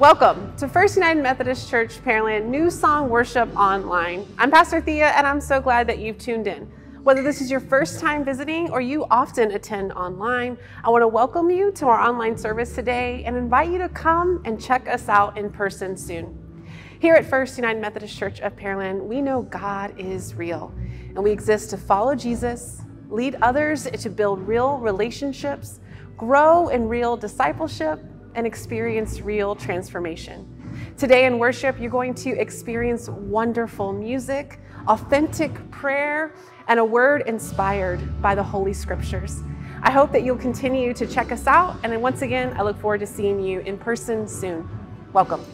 Welcome to First United Methodist Church Pearland NewSong Worship Online. I'm Pastor Thea, and I'm so glad that you've tuned in. Whether this is your first time visiting or you often attend online, I want to welcome you to our online service today and invite you to come and check us out in person soon. Here at First United Methodist Church of Pearland, we know God is real, and we exist to follow Jesus, lead others to build real relationships, grow in real discipleship, and experience real transformation. Today in worship, you're going to experience wonderful music, authentic prayer, and a word inspired by the Holy Scriptures. I hope that you'll continue to check us out. And then once again, I look forward to seeing you in person soon. Welcome.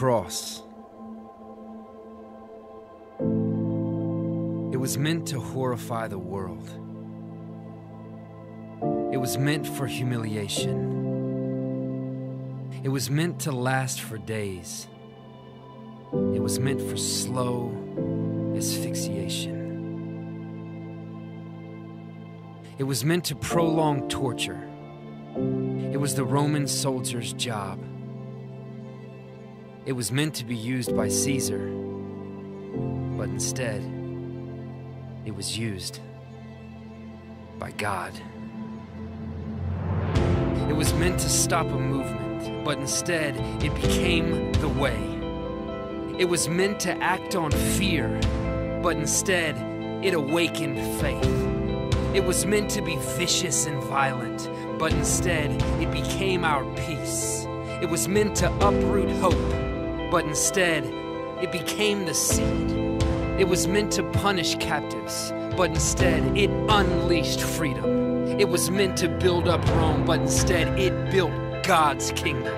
Cross. It was meant to horrify the world. It was meant for humiliation. It was meant to last for days. It was meant for slow asphyxiation. It was meant to prolong torture. It was the Roman soldier's job. It was meant to be used by Caesar, but instead, it was used by God. It was meant to stop a movement, but instead, it became the way. It was meant to act on fear, but instead, it awakened faith. It was meant to be vicious and violent, but instead, it became our peace. It was meant to uproot hope, but instead, it became the seed. It was meant to punish captives, but instead, it unleashed freedom. It was meant to build up Rome, but instead, it built God's kingdom.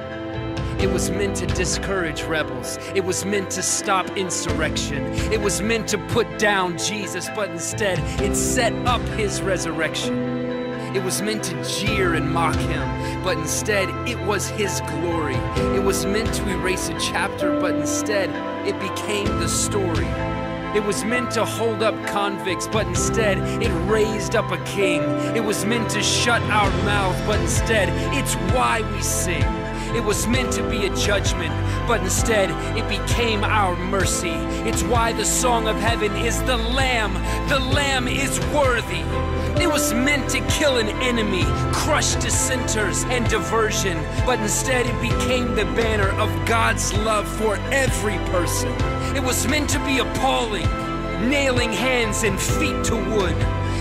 It was meant to discourage rebels. It was meant to stop insurrection. It was meant to put down Jesus, but instead, it set up his resurrection. It was meant to jeer and mock him, but instead it was his glory. It was meant to erase a chapter, but instead it became the story. It was meant to hold up convicts, but instead it raised up a king. It was meant to shut our mouth, but instead it's why we sing. It was meant to be a judgment, but instead it became our mercy. It's why the song of heaven is the Lamb. The Lamb is worthy. It was meant to kill an enemy, crush dissenters and diversion, but instead it became the banner of God's love for every person. It was meant to be appalling, nailing hands and feet to wood.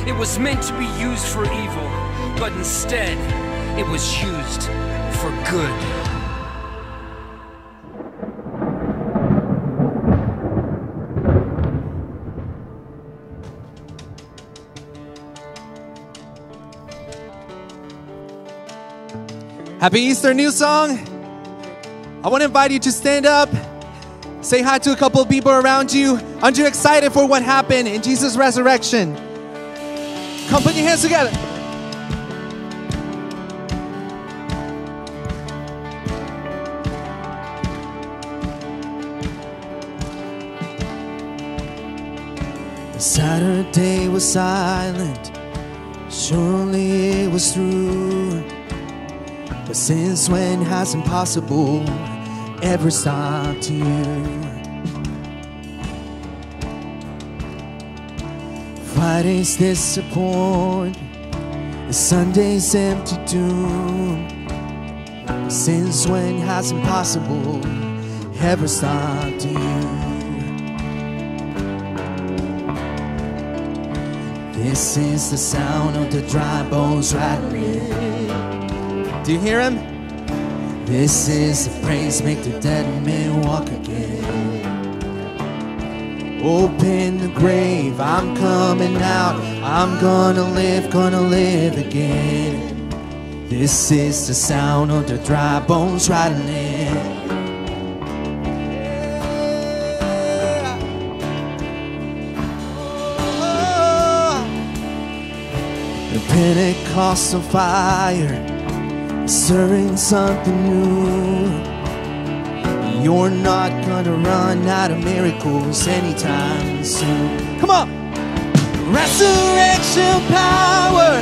It was meant to be used for evil, but instead it was used for good. Happy Easter, new song. I want to invite you to stand up, say hi to a couple of people around you. Aren't you excited for what happened in Jesus' resurrection? Come put your hands together. Saturday was silent, surely it was through. But since when has impossible ever stopped you? Fridays disappoint, Sundays empty doom. Since when has impossible ever stopped you? This is the sound of the dry bones rattling. Do you hear him? This is the praise, make the dead men walk again. Open the grave, I'm coming out. I'm gonna live, gonna live again. This is the sound of the dry bones rattling. The Pentecostal fire stirring something new. You're not gonna run out of miracles anytime soon. Come on! Resurrection power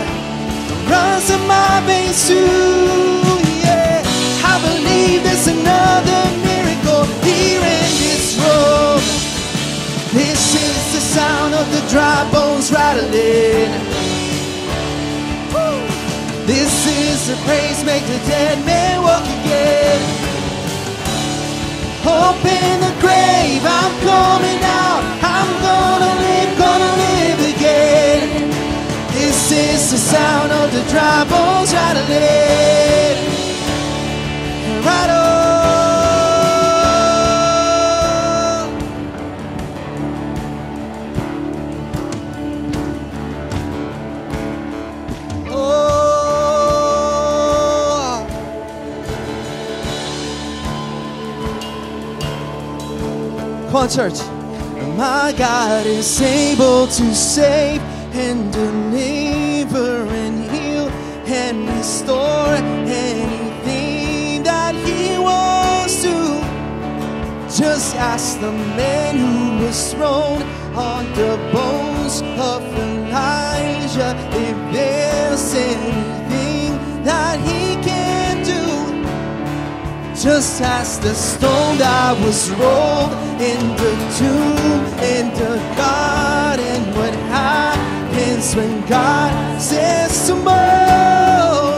runs in my veins too. Yeah, I believe there's another miracle here in this room. This is the sound of the dry bones rattling. The praise, make the dead man walk again. Hope in the grave, I'm coming out. I'm gonna live, gonna live again. This is the sound of the dry bones rattling. Rattle. Come on, church. My God is able to save and deliver and heal and restore anything that He wants to. Just ask the man who was thrown on the bones of Elisha if there's anything that he. Just as the stone that was rolled in the tomb in the garden, what happens when God says to move?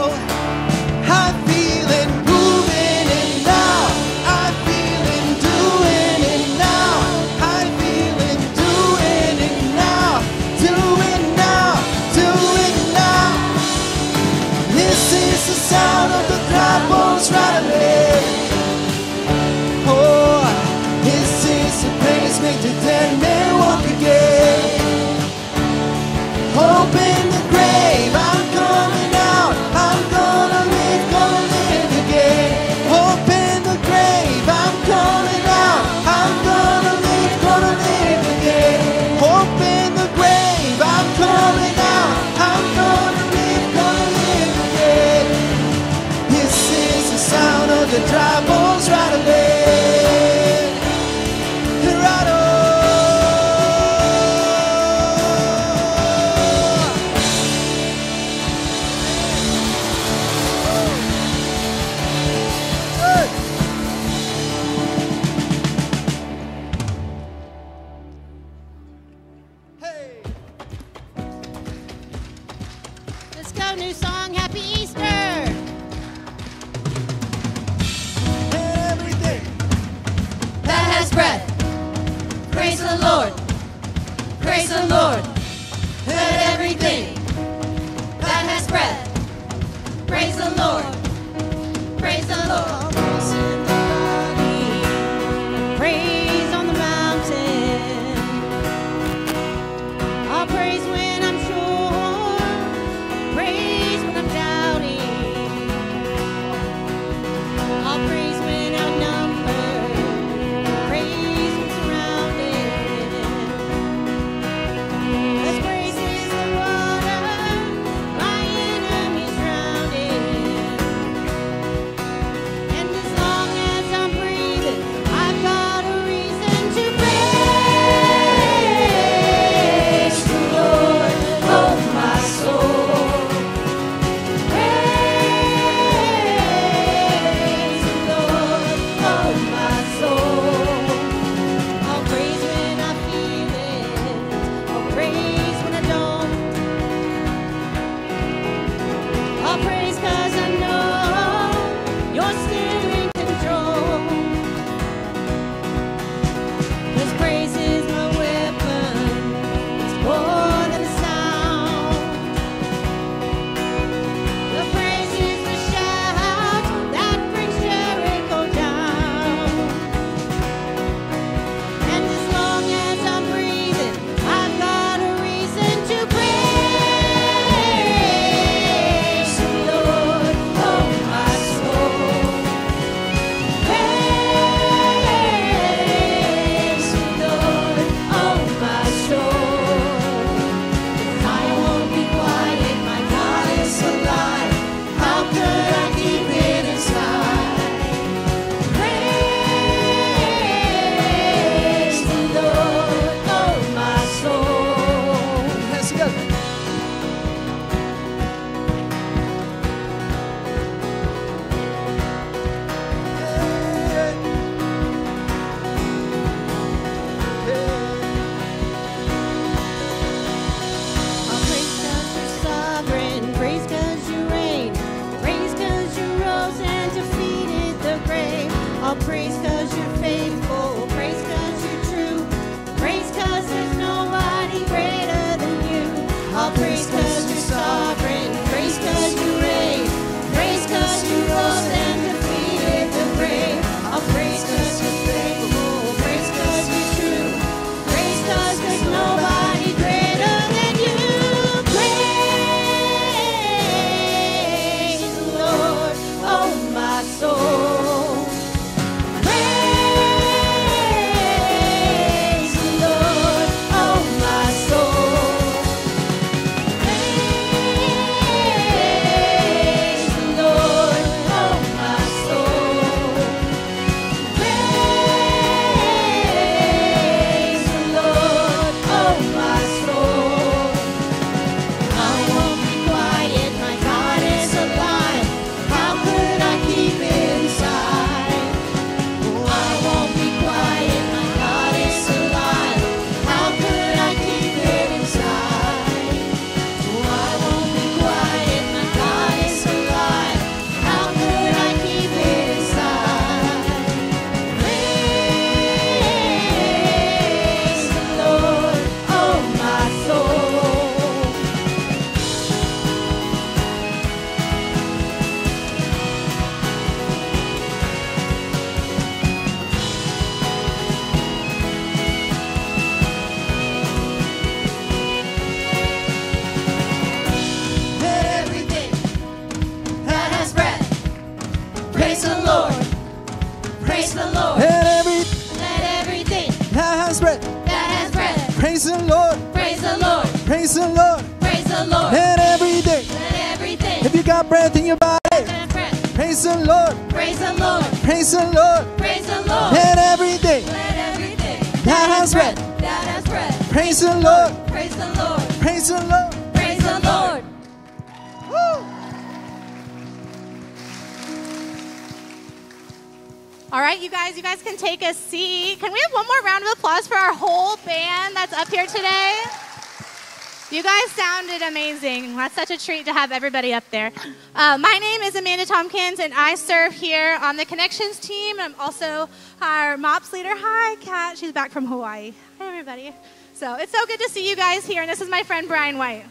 Sounded amazing. That's such a treat to have everybody up there. Uh, my name is Amanda Tompkins, and I serve here on the Connections team. I'm also our MOPS leader. Hi, Kat. She's back from Hawaii. Hi, everybody. So it's so good to see you guys here, and this is my friend Brian White.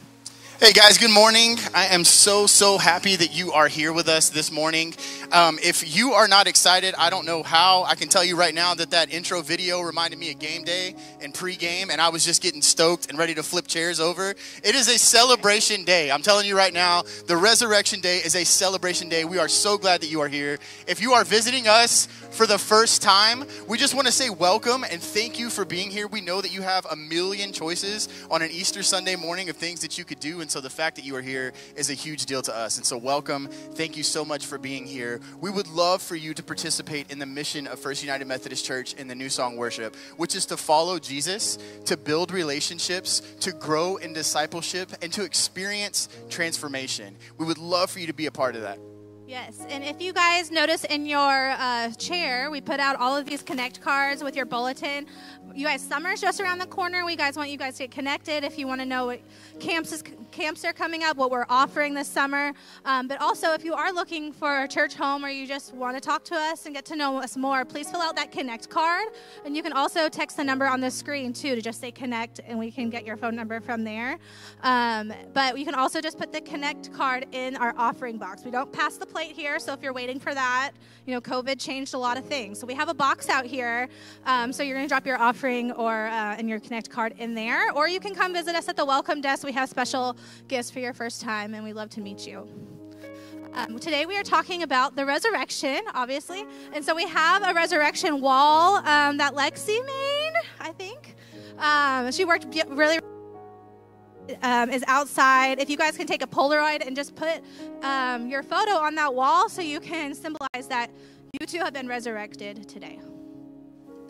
Hey guys, good morning. I am so, so happy that you are here with us this morning. Um, if you are not excited, I don't know how. I can tell you right now that that intro video reminded me of game day and pregame, and I was just getting stoked and ready to flip chairs over. It is a celebration day. I'm telling you right now, the resurrection day is a celebration day. We are so glad that you are here. If you are visiting us for the first time, we just want to say welcome and thank you for being here. We know that you have a million choices on an Easter Sunday morning of things that you could do, and so the fact that you are here is a huge deal to us. And so, welcome. Thank you so much for being here. We would love for you to participate in the mission of First United Methodist Church in the NewSong Worship, which is to follow Jesus, to build relationships, to grow in discipleship, and to experience transformation. We would love for you to be a part of that. Yes, and if you guys notice in your uh, chair, we put out all of these connect cards with your bulletin. You guys, summer's just around the corner. We guys want you guys to get connected if you want to know what camps is camps are coming up, what we're offering this summer. Um, but also, if you are looking for a church home or you just want to talk to us and get to know us more, please fill out that connect card. And you can also text the number on the screen too to just say connect, and we can get your phone number from there. Um, but you can also just put the connect card in our offering box. We don't pass the plate here, so if you're waiting for that, you know, COVID changed a lot of things. So we have a box out here. Um, so you're going to drop your offering or uh, and your connect card in there, or you can come visit us at the welcome desk. We have special gifts for your first time, and we love to meet you. Um, today we are talking about the resurrection, obviously, and so we have a resurrection wall um, that Lexi made. I think um, she worked really um, is outside. If you guys can take a Polaroid and just put um, your photo on that wall so you can symbolize that you too have been resurrected today.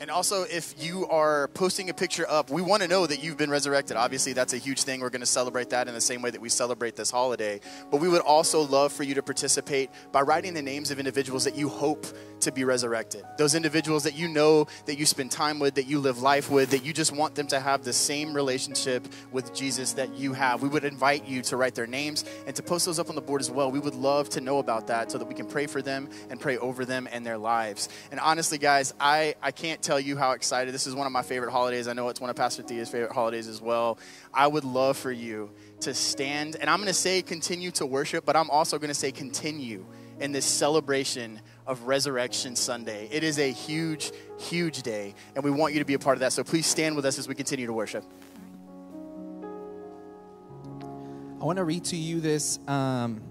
And also, if you are posting a picture up, we want to know that you've been resurrected. Obviously, that's a huge thing. We're going to celebrate that in the same way that we celebrate this holiday. But we would also love for you to participate by writing the names of individuals that you hope to be resurrected. Those individuals that you know that you spend time with, that you live life with, that you just want them to have the same relationship with Jesus that you have. We would invite you to write their names and to post those up on the board as well. We would love to know about that so that we can pray for them and pray over them and their lives. And honestly, guys, I, I can't tell tell you how excited. This is one of my favorite holidays. I know it's one of Pastor Thea's favorite holidays as well. I would love for you to stand, and I'm going to say continue to worship, but I'm also going to say continue in this celebration of Resurrection Sunday. It is a huge, huge day, and we want you to be a part of that. So please stand with us as we continue to worship. I want to read to you this um,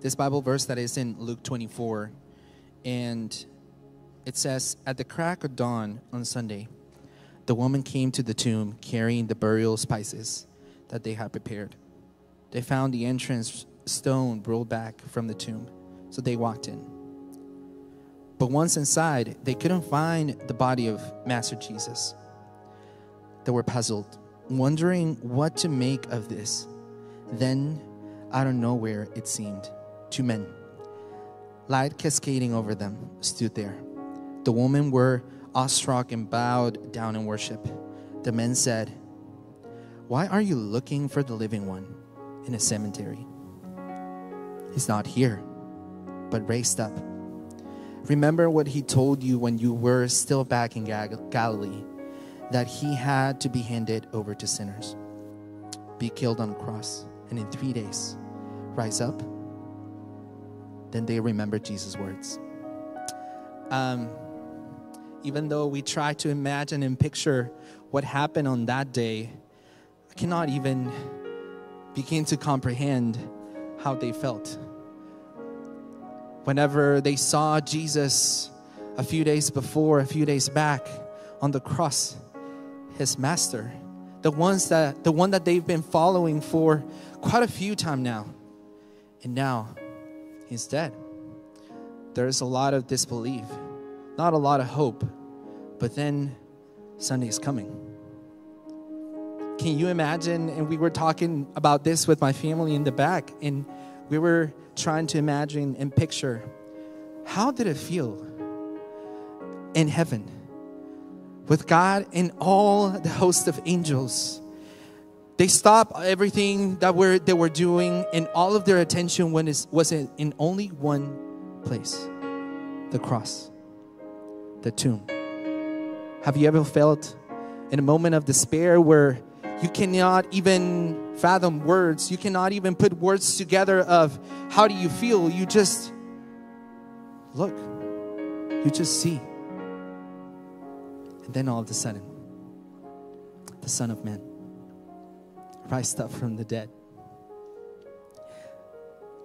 this Bible verse that is in Luke 24, and it says, "At the crack of dawn on Sunday, the woman came to the tomb carrying the burial spices that they had prepared. They found the entrance stone rolled back from the tomb, so they walked in. But once inside, they couldn't find the body of Master Jesus. They were puzzled, wondering what to make of this." Then, out of nowhere, it seemed, two men, light cascading over them, stood there. The women were awestruck and bowed down in worship. The men said, Why are you looking for the living one in a cemetery? He's not here, but raised up. Remember what he told you when you were still back in Gal- Galilee that he had to be handed over to sinners, be killed on a cross and in three days rise up. Then they remember Jesus' words. Um, even though we try to imagine and picture what happened on that day, I cannot even begin to comprehend how they felt. Whenever they saw Jesus a few days before, a few days back on the cross, his master, the ones that the one that they've been following for quite a few time now. And now he's dead. There's a lot of disbelief, not a lot of hope. But then Sunday's coming. Can you imagine? And we were talking about this with my family in the back, and we were trying to imagine and picture how did it feel in heaven with God and all the host of angels they stopped everything that were they were doing, and all of their attention was, in only one place the cross, the tomb. Have you ever felt in a moment of despair where you cannot even fathom words, you cannot even put words together of how do you feel? You just look, you just see. And then all of a sudden, the Son of Man rised up from the dead.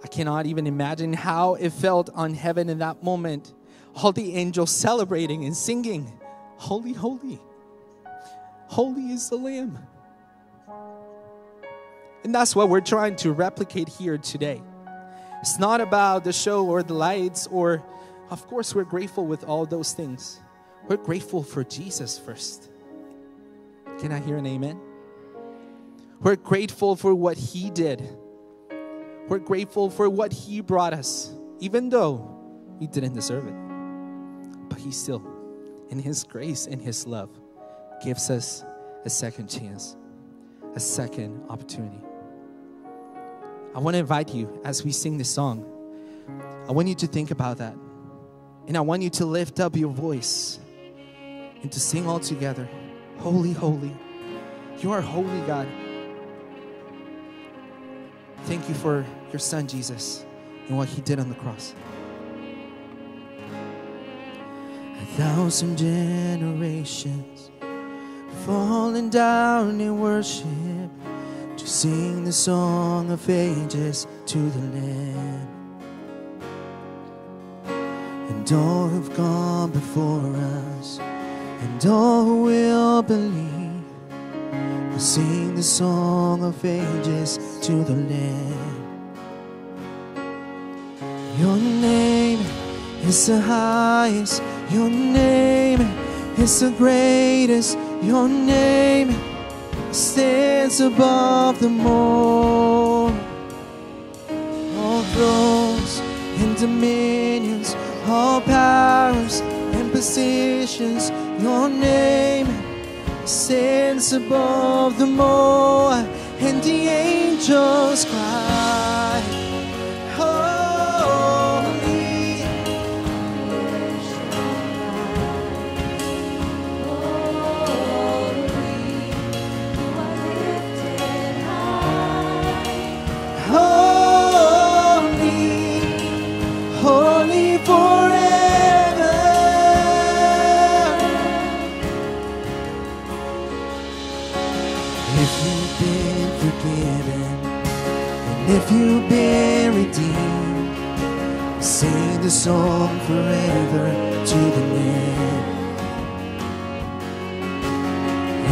I cannot even imagine how it felt on heaven in that moment. All the angels celebrating and singing, Holy, holy, holy is the Lamb. And that's what we're trying to replicate here today. It's not about the show or the lights, or, of course, we're grateful with all those things. We're grateful for Jesus first. Can I hear an amen? We're grateful for what He did. We're grateful for what He brought us, even though we didn't deserve it. But He still, in His grace and His love, gives us a second chance, a second opportunity. I want to invite you as we sing this song, I want you to think about that. And I want you to lift up your voice and to sing all together Holy, holy. You are holy, God. Thank you for your son, Jesus, and what he did on the cross. Thousand generations falling down in worship to sing the song of ages to the Lamb. And all who've gone before us, and all who will believe will sing the song of ages to the Lamb. Your name is the highest, your name. Is the greatest, your name. Stands above them all. All thrones and dominions, all powers and positions, your name stands above them all, and the angels cry, song forever to the Lamb.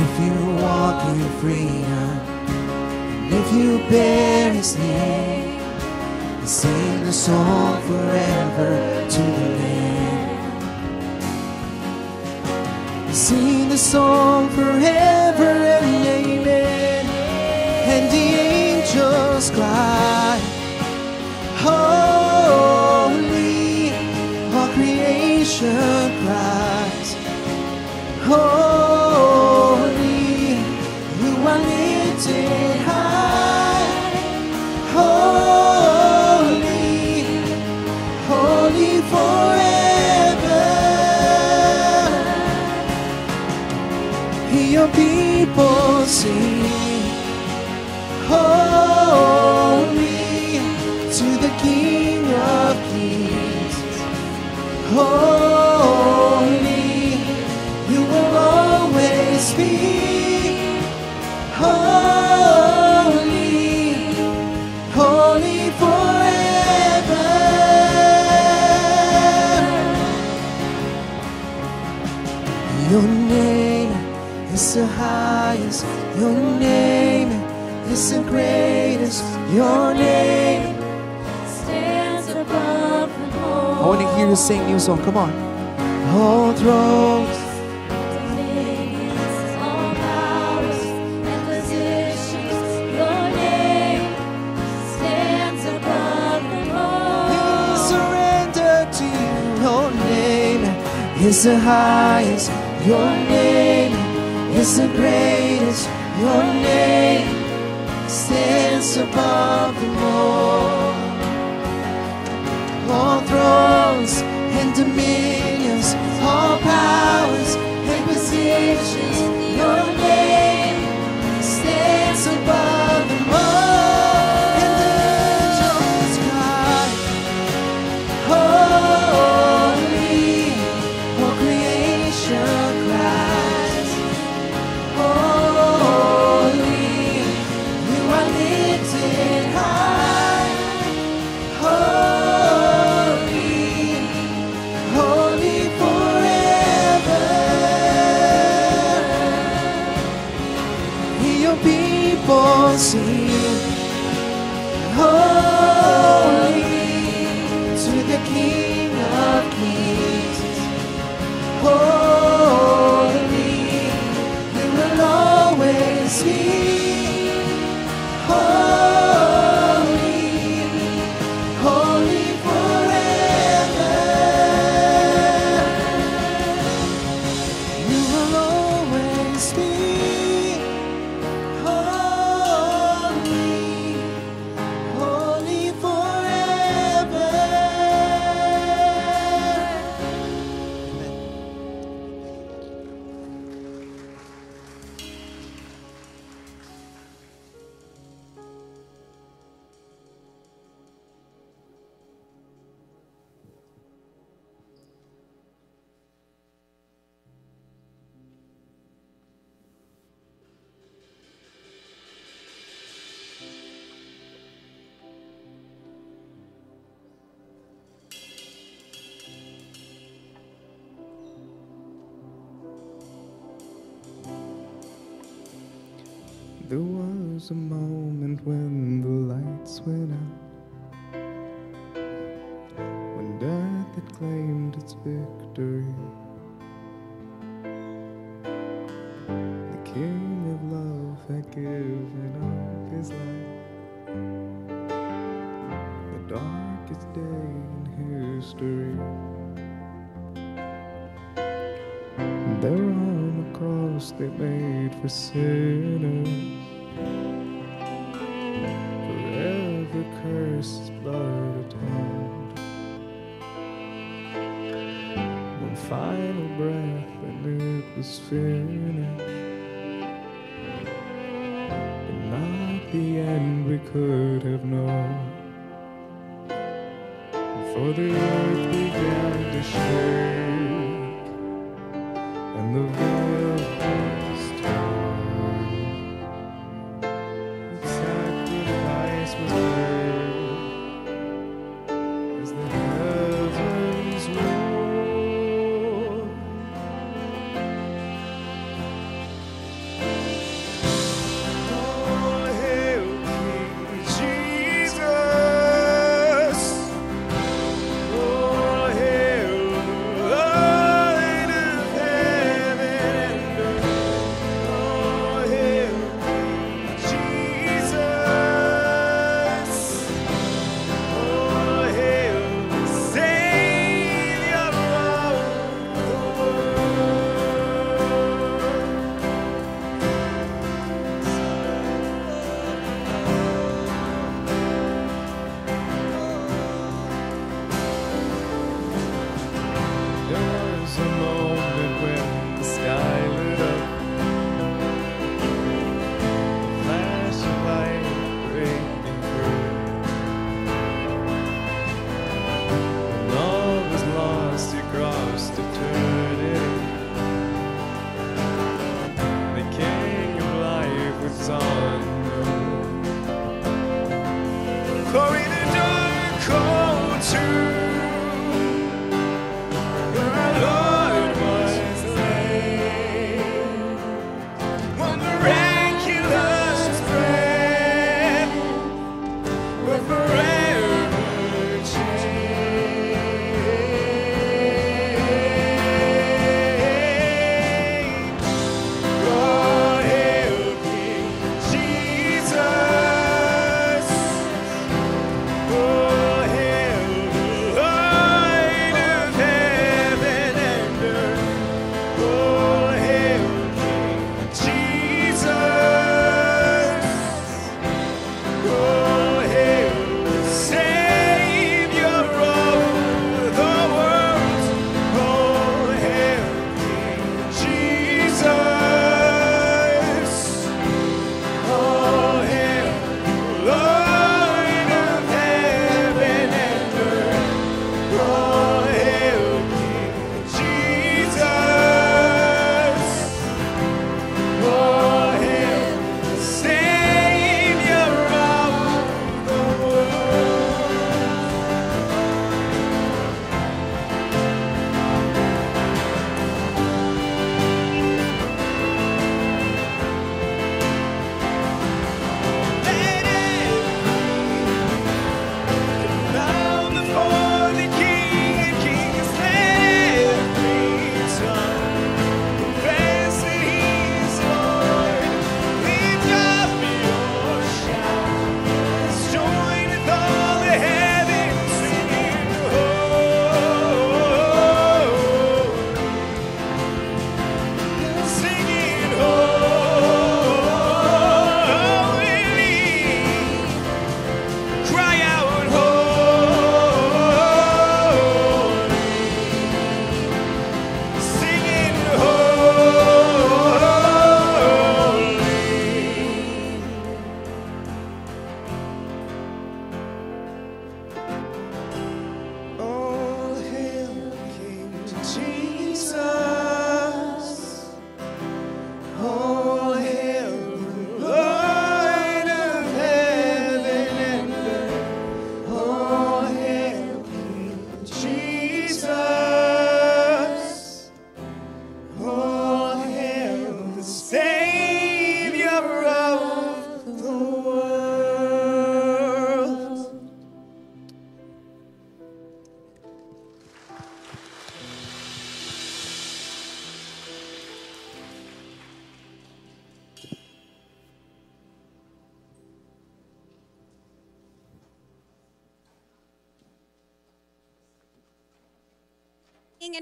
If you walk in freedom, if you bear His name, sing the song forever to the Lamb. Sing the song forever and amen. And the angels cry, cries, Holy, you are lifted high, Holy, holy forever. Your people sing, Your name is the greatest. Your name. Stands above them all. I want to hear you sing new song. Come on. All thrones, is the highest. Your name is the greatest. Your name stands above them all. All thrones and dominions, all powers and positions. Was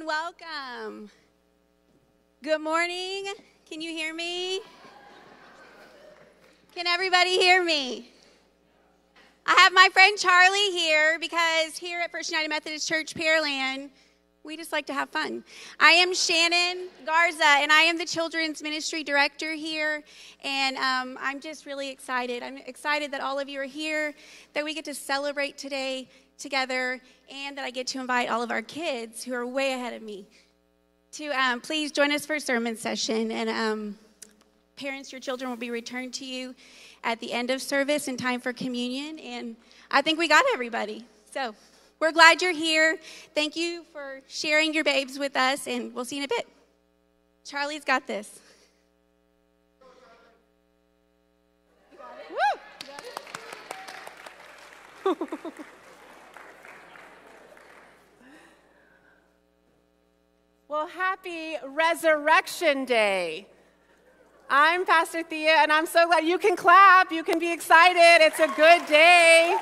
and welcome. Good morning. Can you hear me? Can everybody hear me? I have my friend Charlie here because here at First United Methodist Church Pearland, we just like to have fun. I am Shannon Garza, and I am the Children's Ministry Director here. And um, I'm just really excited. I'm excited that all of you are here, that we get to celebrate today together, and that I get to invite all of our kids who are way ahead of me to um, please join us for a sermon session. And um, parents, your children will be returned to you at the end of service in time for communion. And I think we got everybody. So we're glad you're here. Thank you for sharing your babes with us, and we'll see you in a bit. Charlie's got this. Well, happy Resurrection Day. I'm Pastor Thea, and I'm so glad you can clap. You can be excited. It's a good day.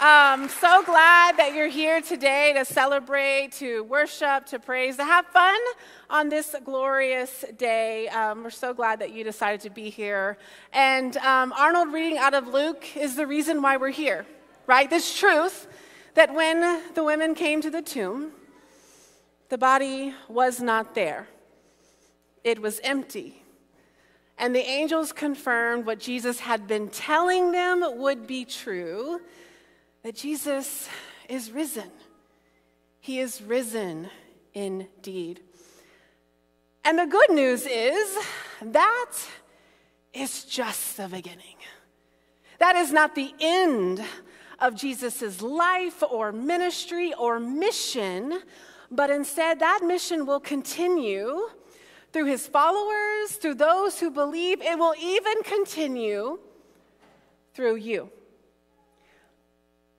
Um, so glad that you're here today to celebrate, to worship, to praise, to have fun on this glorious day. Um, we're so glad that you decided to be here. And um, Arnold reading out of Luke is the reason why we're here, right? This truth that when the women came to the tomb, the body was not there, it was empty. And the angels confirmed what Jesus had been telling them would be true that Jesus is risen. He is risen indeed. And the good news is that is just the beginning. That is not the end of Jesus' life or ministry or mission, but instead that mission will continue through his followers, through those who believe. It will even continue through you.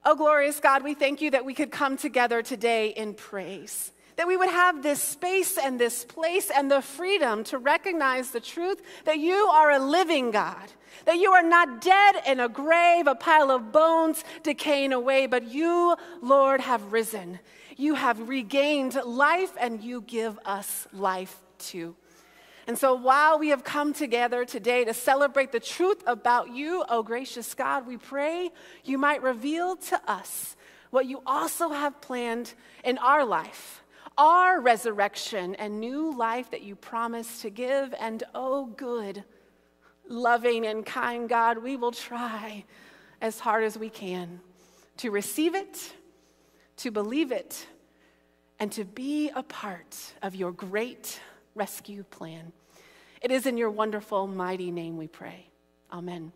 Oh, glorious God, we thank you that we could come together today in praise. That we would have this space and this place and the freedom to recognize the truth that you are a living God, that you are not dead in a grave, a pile of bones decaying away, but you, Lord, have risen. You have regained life and you give us life too. And so while we have come together today to celebrate the truth about you, oh gracious God, we pray you might reveal to us what you also have planned in our life, our resurrection and new life that you promise to give. And oh, good, loving, and kind God, we will try as hard as we can to receive it, to believe it, and to be a part of your great rescue plan. It is in your wonderful, mighty name we pray. Amen.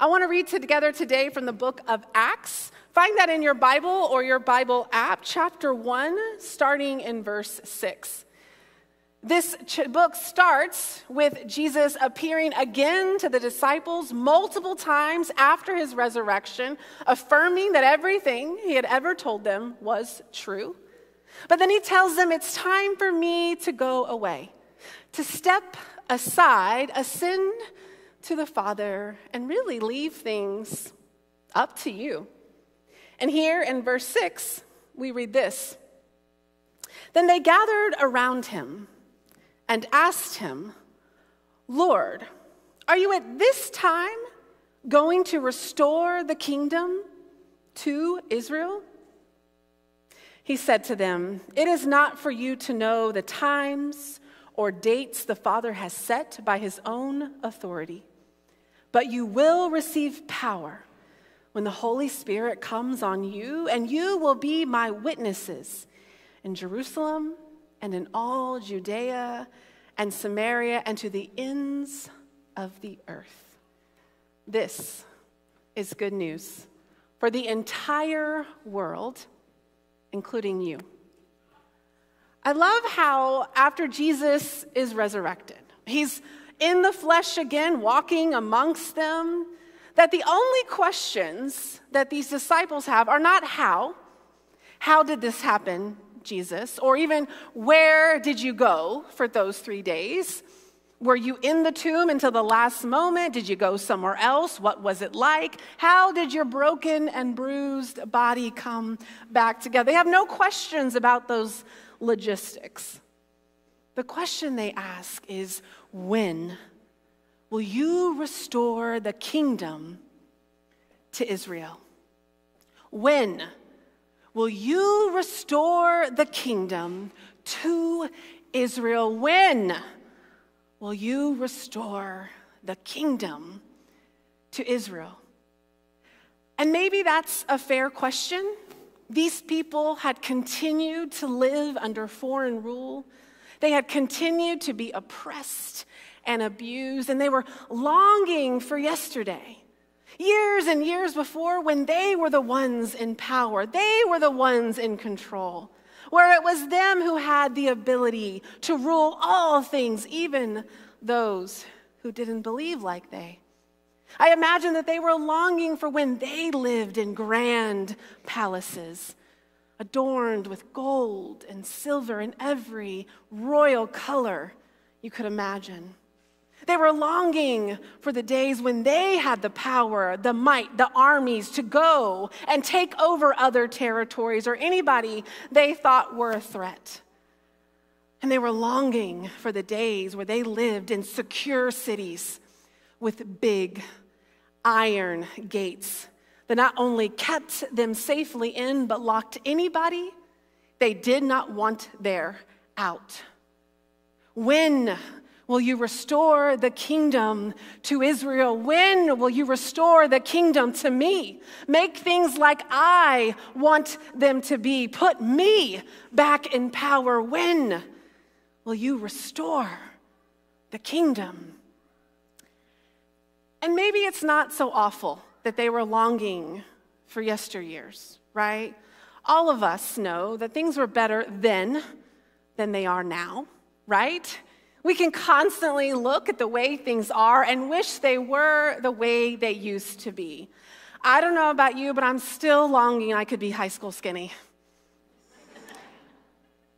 I want to read together today from the book of Acts. Find that in your Bible or your Bible app, chapter 1, starting in verse 6. This ch- book starts with Jesus appearing again to the disciples multiple times after his resurrection, affirming that everything he had ever told them was true. But then he tells them, It's time for me to go away, to step aside, ascend to the Father, and really leave things up to you. And here in verse 6, we read this Then they gathered around him and asked him, Lord, are you at this time going to restore the kingdom to Israel? He said to them, It is not for you to know the times or dates the Father has set by his own authority, but you will receive power when the Holy Spirit comes on you, and you will be my witnesses in Jerusalem and in all Judea and Samaria and to the ends of the earth. This is good news for the entire world, including you. I love how after Jesus is resurrected, he's in the flesh again, walking amongst them, that the only questions that these disciples have are not how, how did this happen, Jesus, or even where did you go for those three days? Were you in the tomb until the last moment? Did you go somewhere else? What was it like? How did your broken and bruised body come back together? They have no questions about those logistics. The question they ask is when will you restore the kingdom to Israel? When will you restore the kingdom to Israel? When will you restore the kingdom to Israel? And maybe that's a fair question. These people had continued to live under foreign rule. They had continued to be oppressed and abused, and they were longing for yesterday. Years and years before, when they were the ones in power, they were the ones in control, where it was them who had the ability to rule all things, even those who didn't believe like they. I imagine that they were longing for when they lived in grand palaces, adorned with gold and silver and every royal color you could imagine. They were longing for the days when they had the power, the might, the armies to go and take over other territories or anybody they thought were a threat. And they were longing for the days where they lived in secure cities with big iron gates that not only kept them safely in, but locked anybody they did not want there out. When will you restore the kingdom to Israel? When will you restore the kingdom to me? Make things like I want them to be. Put me back in power. When will you restore the kingdom? And maybe it's not so awful that they were longing for yesteryears, right? All of us know that things were better then than they are now, right? We can constantly look at the way things are and wish they were the way they used to be. I don't know about you, but I'm still longing I could be high school skinny.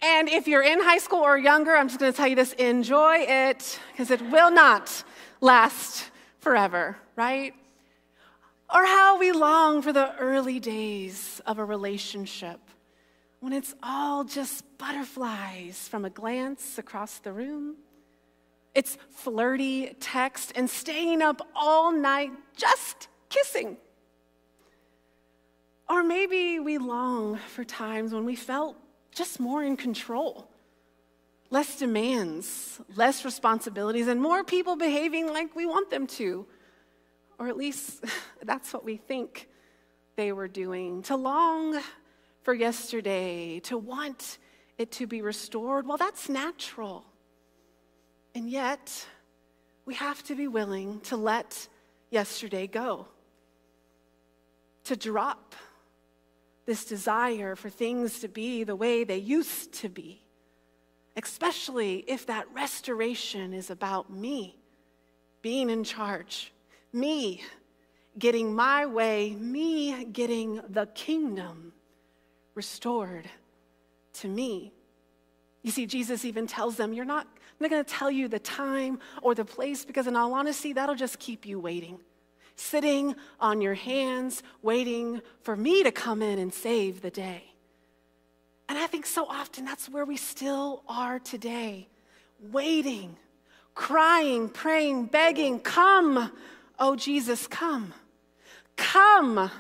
and if you're in high school or younger, I'm just going to tell you this enjoy it because it will not last forever, right? Or how we long for the early days of a relationship when it's all just butterflies from a glance across the room. It's flirty text and staying up all night just kissing. Or maybe we long for times when we felt just more in control, less demands, less responsibilities, and more people behaving like we want them to. Or at least that's what we think they were doing. To long for yesterday, to want it to be restored, well, that's natural. And yet, we have to be willing to let yesterday go, to drop this desire for things to be the way they used to be, especially if that restoration is about me being in charge, me getting my way, me getting the kingdom restored to me. You see, Jesus even tells them, You're not, I'm not going to tell you the time or the place because, in all honesty, that'll just keep you waiting. Sitting on your hands, waiting for me to come in and save the day. And I think so often that's where we still are today waiting, crying, praying, begging, Come, oh Jesus, come. Come,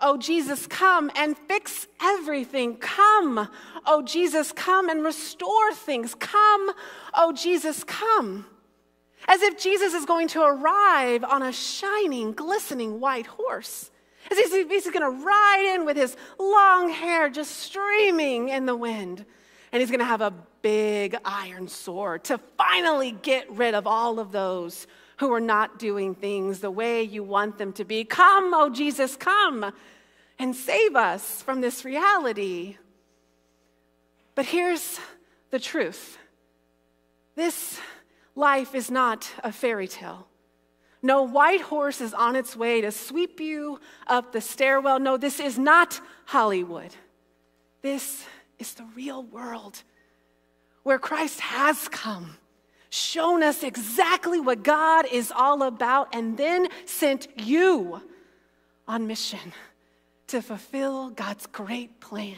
oh Jesus, come and fix everything. Come, oh Jesus, come and restore things. Come, oh Jesus, come. As if Jesus is going to arrive on a shining, glistening white horse. As if he's going to ride in with his long hair just streaming in the wind. And he's going to have a big iron sword to finally get rid of all of those who are not doing things the way you want them to be. Come, oh Jesus, come and save us from this reality. But here's the truth this life is not a fairy tale. No white horse is on its way to sweep you up the stairwell. No, this is not Hollywood. This is the real world where Christ has come, shown us exactly what God is all about, and then sent you on mission to fulfill God's great plan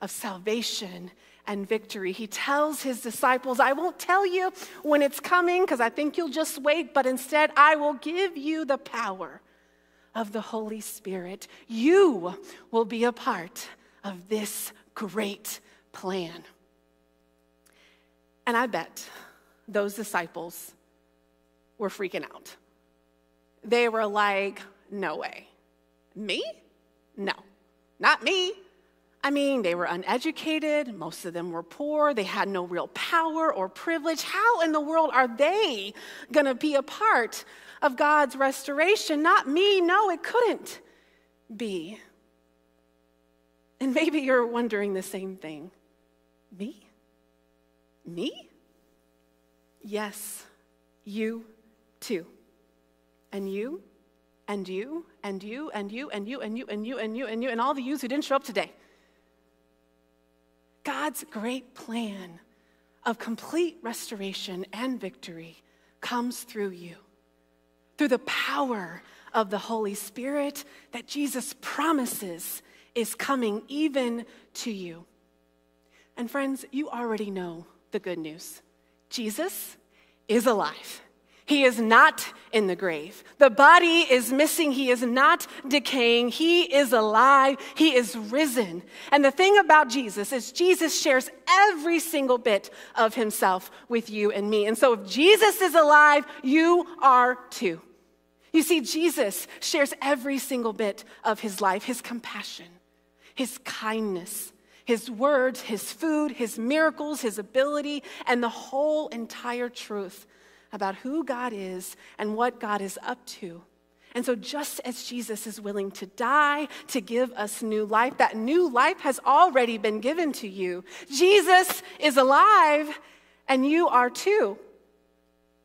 of salvation and victory. He tells his disciples, I won't tell you when it's coming because I think you'll just wait, but instead I will give you the power of the Holy Spirit. You will be a part of this great plan. And I bet those disciples were freaking out. They were like, no way. Me? No, not me. I mean, they were uneducated, most of them were poor, they had no real power or privilege. How in the world are they going to be a part of God's restoration? Not me, no, it couldn't be. And maybe you're wondering the same thing. Me? Me? Yes, you too. And you, and you, and you, and you, and you, and you, and you, and you, and you, and all the yous who didn't show up today. God's great plan of complete restoration and victory comes through you, through the power of the Holy Spirit that Jesus promises is coming even to you. And friends, you already know the good news Jesus is alive. He is not in the grave. The body is missing. He is not decaying. He is alive. He is risen. And the thing about Jesus is, Jesus shares every single bit of himself with you and me. And so, if Jesus is alive, you are too. You see, Jesus shares every single bit of his life his compassion, his kindness, his words, his food, his miracles, his ability, and the whole entire truth about who God is and what God is up to. And so, just as Jesus is willing to die to give us new life, that new life has already been given to you. Jesus is alive, and you are too.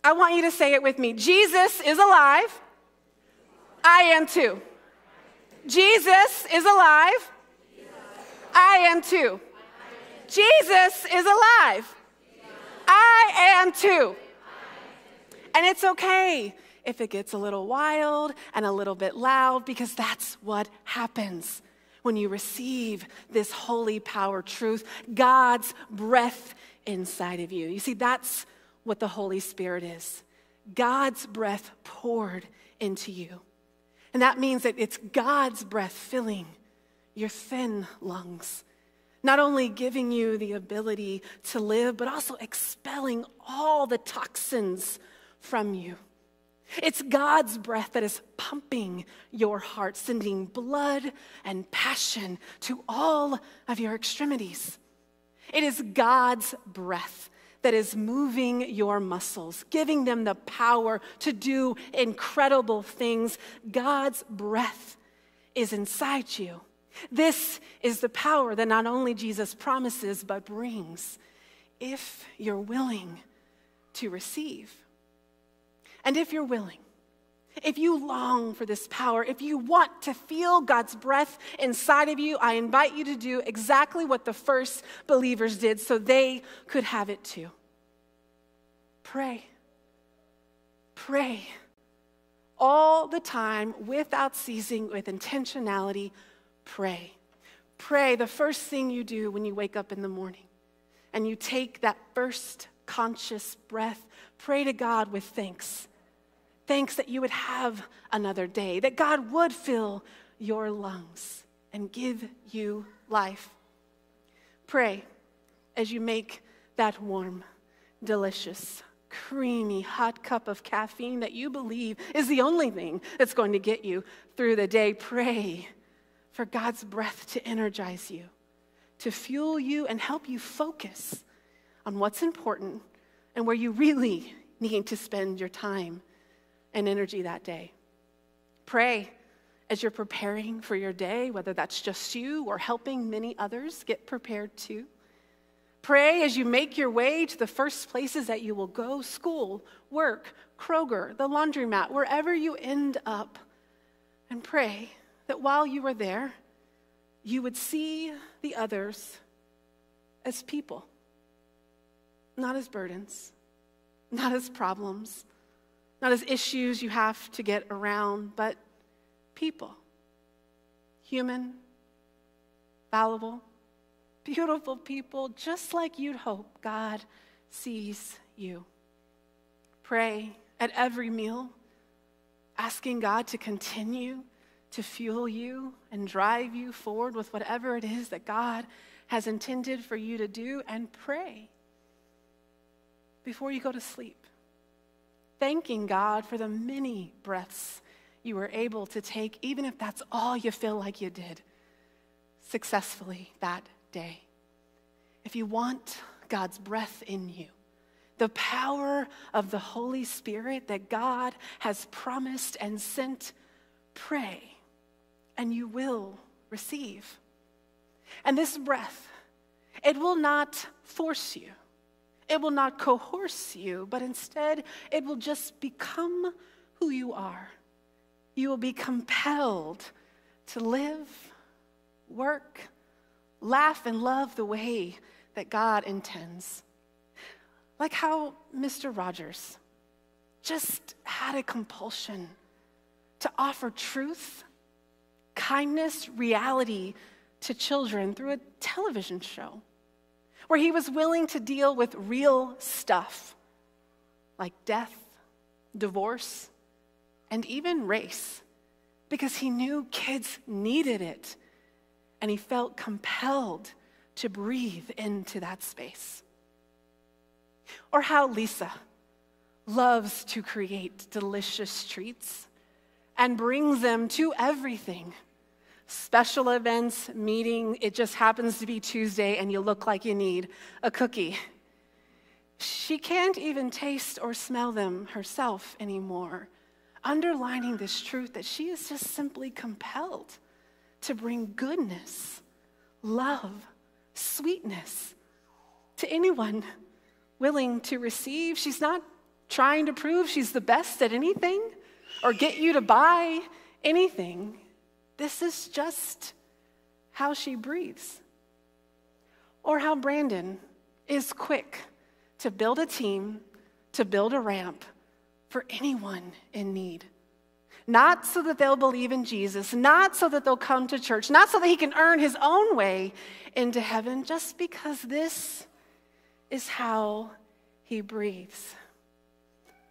I want you to say it with me Jesus is alive. I am too. Jesus is alive. I am too. Jesus is alive. I am too. And it's okay if it gets a little wild and a little bit loud because that's what happens when you receive this holy power truth, God's breath inside of you. You see, that's what the Holy Spirit is God's breath poured into you. And that means that it's God's breath filling your thin lungs, not only giving you the ability to live, but also expelling all the toxins from you. It's God's breath that is pumping your heart, sending blood and passion to all of your extremities. It is God's breath that is moving your muscles, giving them the power to do incredible things. God's breath is inside you. This is the power that not only Jesus promises, but brings if you're willing to receive. And if you're willing, if you long for this power, if you want to feel God's breath inside of you, I invite you to do exactly what the first believers did so they could have it too. Pray. Pray all the time without ceasing, with intentionality. Pray. Pray the first thing you do when you wake up in the morning and you take that first conscious breath. Pray to God with thanks thanks that you would have another day, that God would fill your lungs and give you life. Pray as you make that warm, delicious, creamy, hot cup of caffeine that you believe is the only thing that's going to get you through the day. Pray for God's breath to energize you, to fuel you, and help you focus on what's important and where you really need to spend your time and energy that day. Pray as you're preparing for your day, whether that's just you or helping many others get prepared too. Pray as you make your way to the first places that you will go school, work, Kroger, the laundromat, wherever you end up. And pray that while you were there, you would see the others as people, not as burdens, not as problems, not as issues you have to get around, but people. Human, fallible, beautiful people, just like you'd hope God sees you. Pray at every meal, asking God to continue to fuel you and drive you forward with whatever it is that God has intended for you to do, and pray before you go to sleep thanking God for the many breaths you were able to take, even if that's all you feel like you did successfully that day. If you want God's breath in you, the power of the Holy Spirit that God has promised and sent, pray, and you will receive. And this breath, it will not force you. It will not coerce you, but instead it will just become who you are. You will be compelled to live, work, laugh, and love the way that God intends. Like how Mr. Rogers just had a compulsion to offer truth, kindness, reality to children through a television show where he was willing to deal with real stuff like death, divorce, and even race because he knew kids needed it and he felt compelled to breathe into that space. Or how Lisa loves to create delicious treats and brings them to everything special events, meeting, it just happens to be Tuesday and you look like you need a cookie. She can't even taste or smell them herself anymore, underlining this truth that she is just simply compelled to bring goodness, love, sweetness to anyone willing to receive. She's not trying to prove she's the best at anything or get you to buy anything. This is just how she breathes. Or how Brandon is quick to build a team, to build a ramp for anyone in need. Not so that they'll believe in Jesus, not so that they'll come to church, not so that he can earn his own way into heaven, just because this is how he breathes.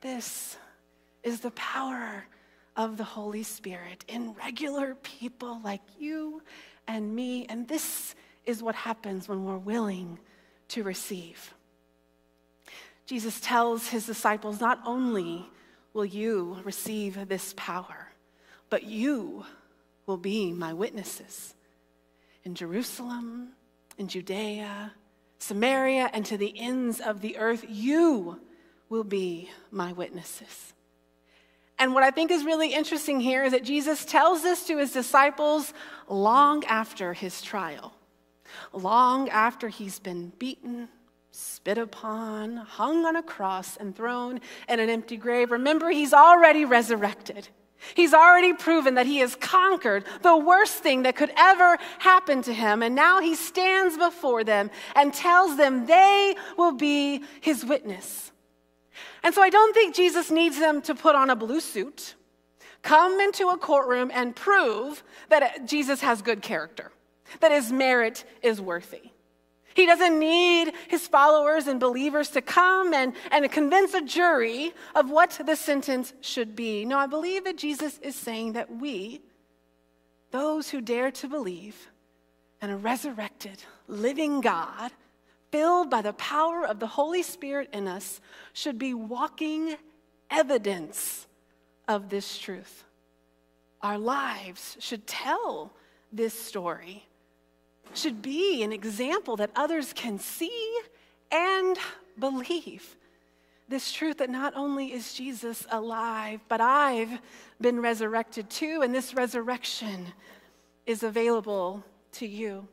This is the power of the Holy Spirit in regular people like you and me. And this is what happens when we're willing to receive. Jesus tells his disciples not only will you receive this power, but you will be my witnesses in Jerusalem, in Judea, Samaria, and to the ends of the earth. You will be my witnesses. And what I think is really interesting here is that Jesus tells this to his disciples long after his trial, long after he's been beaten, spit upon, hung on a cross, and thrown in an empty grave. Remember, he's already resurrected. He's already proven that he has conquered the worst thing that could ever happen to him. And now he stands before them and tells them they will be his witness. And so I don't think Jesus needs them to put on a blue suit, come into a courtroom, and prove that Jesus has good character, that his merit is worthy. He doesn't need his followers and believers to come and, and convince a jury of what the sentence should be. No, I believe that Jesus is saying that we, those who dare to believe in a resurrected, living God, filled by the power of the Holy Spirit in us, should be walking evidence of this truth. Our lives should tell this story should be an example that others can see and believe. This truth that not only is Jesus alive, but I've been resurrected too, and this resurrection is available to you.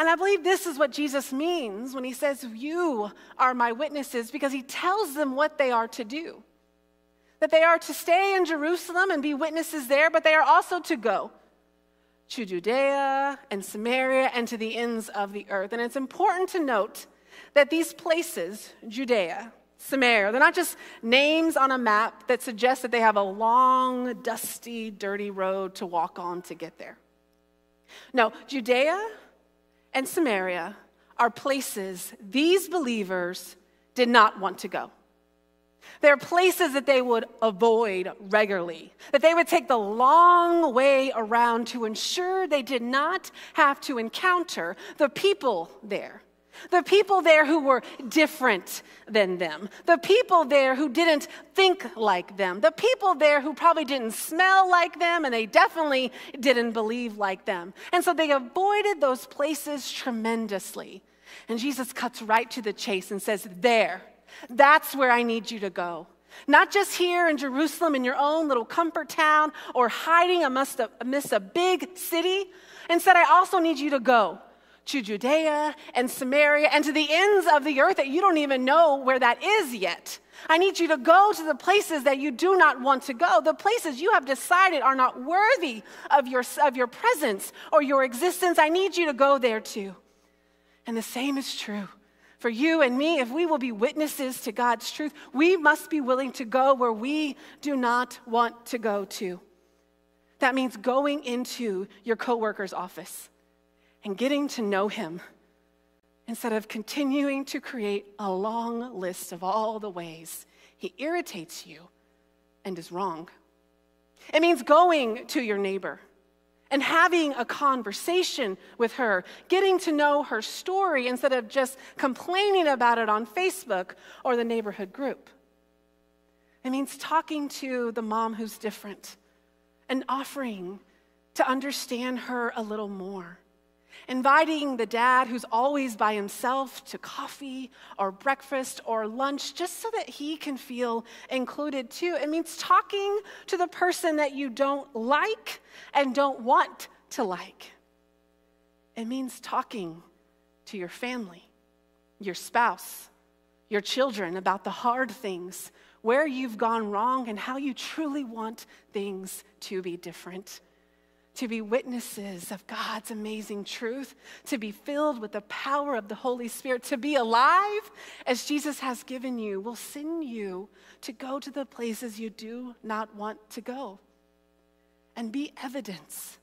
And I believe this is what Jesus means when he says, You are my witnesses, because he tells them what they are to do. That they are to stay in Jerusalem and be witnesses there, but they are also to go to Judea and Samaria and to the ends of the earth. And it's important to note that these places, Judea, Samaria, they're not just names on a map that suggest that they have a long, dusty, dirty road to walk on to get there. No, Judea and Samaria are places these believers did not want to go. There are places that they would avoid regularly, that they would take the long way around to ensure they did not have to encounter the people there. The people there who were different than them. The people there who didn't think like them. The people there who probably didn't smell like them and they definitely didn't believe like them. And so they avoided those places tremendously. And Jesus cuts right to the chase and says, There, that's where I need you to go. Not just here in Jerusalem in your own little comfort town or hiding amidst a, amidst a big city. Instead, I also need you to go to Judea and Samaria and to the ends of the earth that you don't even know where that is yet. I need you to go to the places that you do not want to go, the places you have decided are not worthy of your, of your presence or your existence. I need you to go there too. And the same is true for you and me, if we will be witnesses to God's truth, we must be willing to go where we do not want to go to. That means going into your coworker's office and getting to know him instead of continuing to create a long list of all the ways he irritates you and is wrong. It means going to your neighbor and having a conversation with her, getting to know her story instead of just complaining about it on Facebook or the neighborhood group. It means talking to the mom who's different and offering to understand her a little more inviting the dad who's always by himself to coffee or breakfast or lunch just so that he can feel included too. It means talking to the person that you don't like and don't want to like. It means talking to your family, your spouse, your children about the hard things, where you've gone wrong, and how you truly want things to be different to be witnesses of God's amazing truth, to be filled with the power of the Holy Spirit, to be alive as Jesus has given you, will send you to go to the places you do not want to go and be evidence,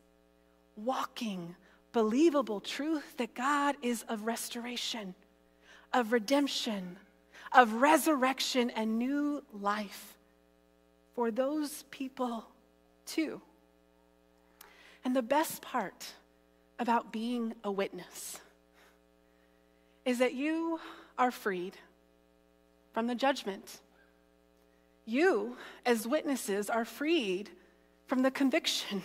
walking, believable truth that God is of restoration, of redemption, of resurrection and new life for those people too. And the best part about being a witness is that you are freed from the judgment. You, as witnesses, are freed from the conviction.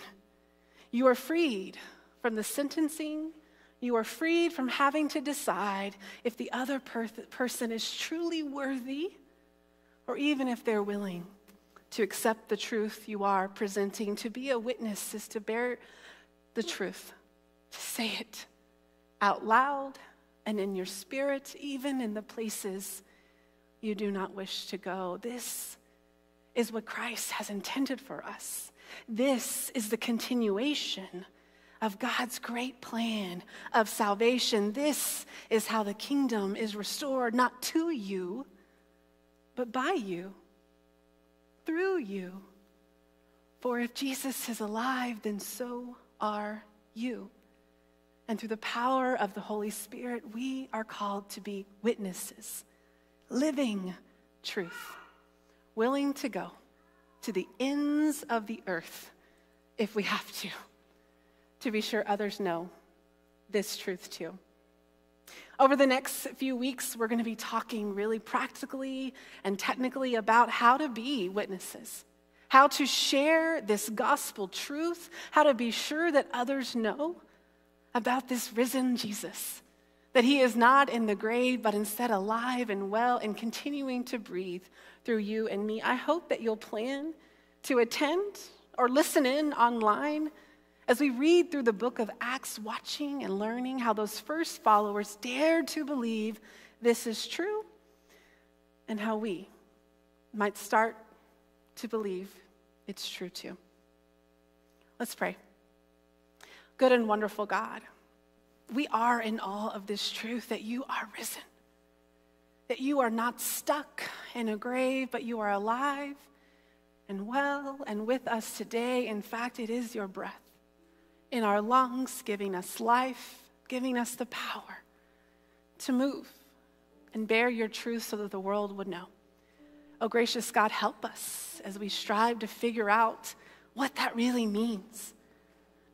You are freed from the sentencing. You are freed from having to decide if the other per- person is truly worthy or even if they're willing to accept the truth you are presenting. To be a witness is to bear the truth, to say it out loud and in your spirit, even in the places you do not wish to go. This is what Christ has intended for us. This is the continuation of God's great plan of salvation. This is how the kingdom is restored, not to you, but by you, through you. For if Jesus is alive, then so are you. And through the power of the Holy Spirit, we are called to be witnesses, living truth, willing to go to the ends of the earth if we have to, to be sure others know this truth too. Over the next few weeks, we're going to be talking really practically and technically about how to be witnesses, how to share this gospel truth, how to be sure that others know about this risen Jesus, that he is not in the grave, but instead alive and well and continuing to breathe through you and me. I hope that you'll plan to attend or listen in online as we read through the book of Acts, watching and learning how those first followers dared to believe this is true and how we might start to believe it's true too. Let's pray. Good and wonderful God, we are in awe of this truth that you are risen, that you are not stuck in a grave, but you are alive and well and with us today. In fact, it is your breath in our lungs, giving us life, giving us the power to move and bear your truth so that the world would know. Oh, gracious God, help us as we strive to figure out what that really means.